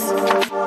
Records.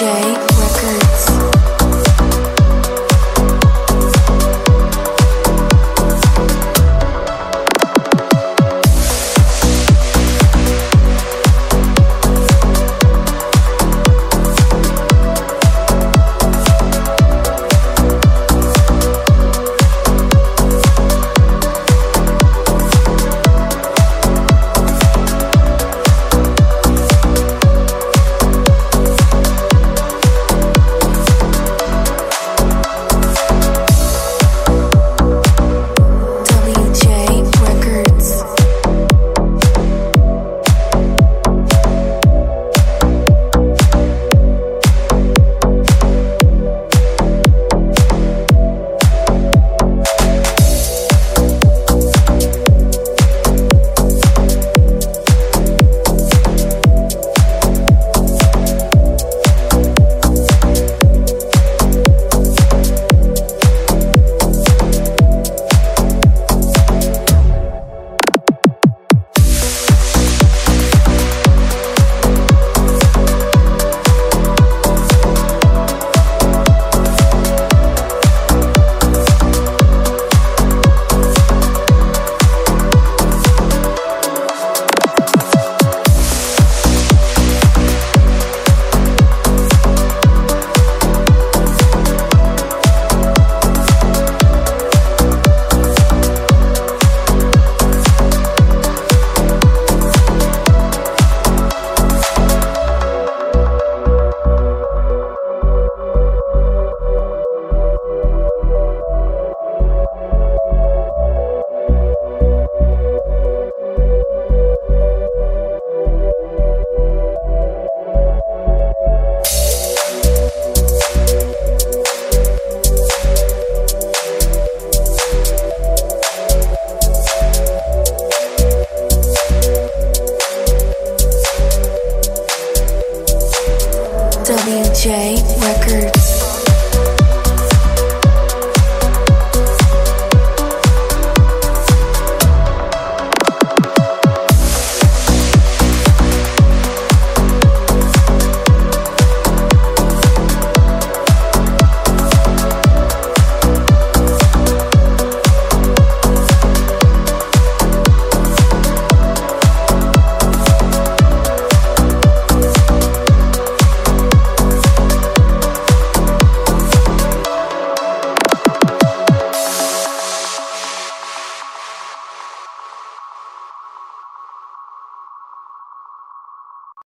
WJ